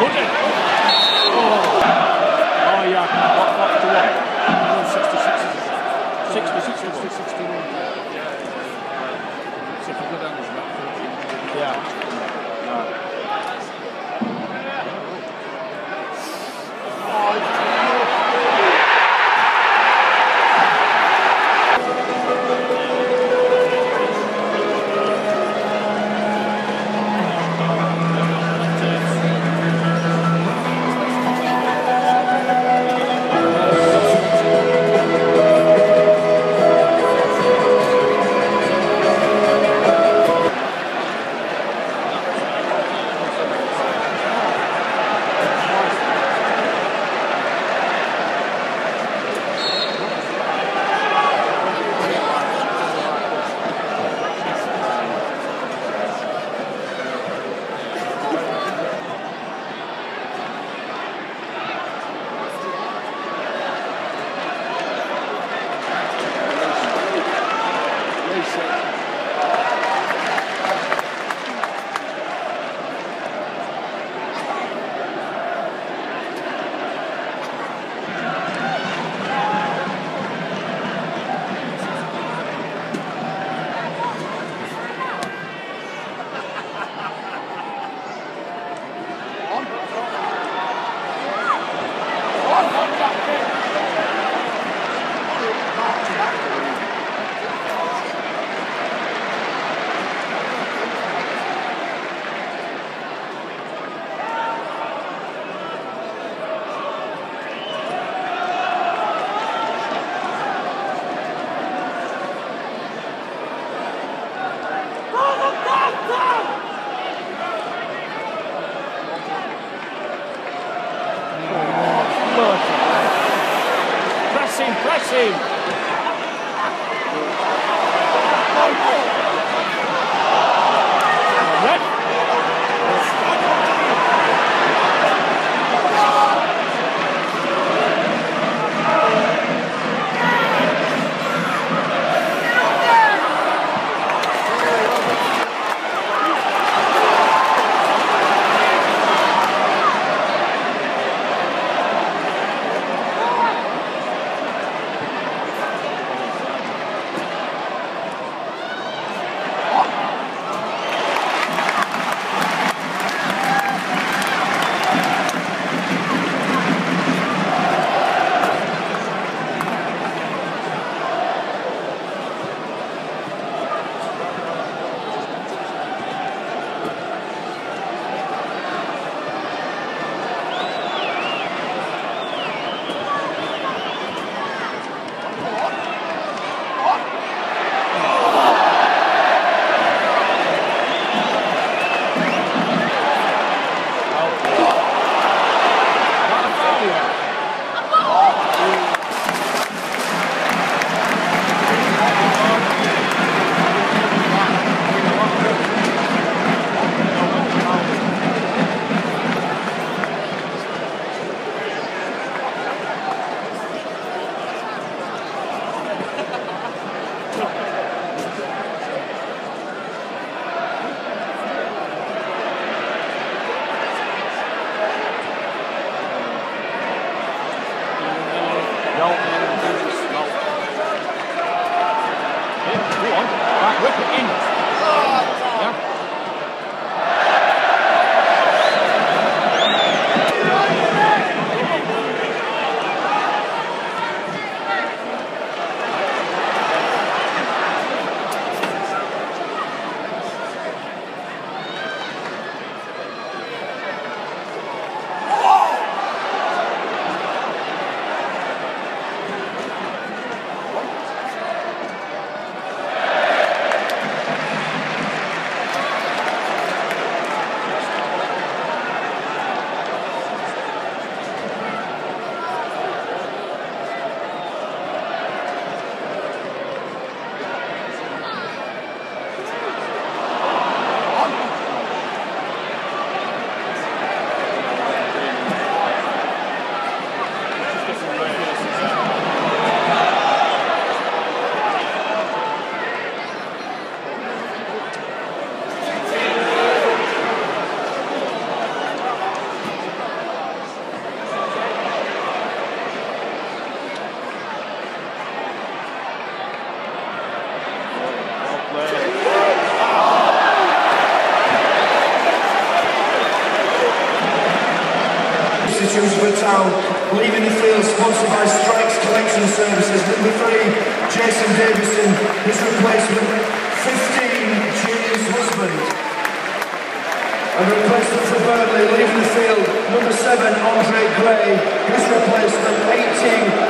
Und Press him, don't let him do this. No. Hit, one, back with it, in. Sponsored by Strikes Collection Services. Number three, Jason Davidson. His replacement, 15, Julius Husband. And replacement for Burnley, leaving the field, number seven, Andre Gray. His replacement, 18,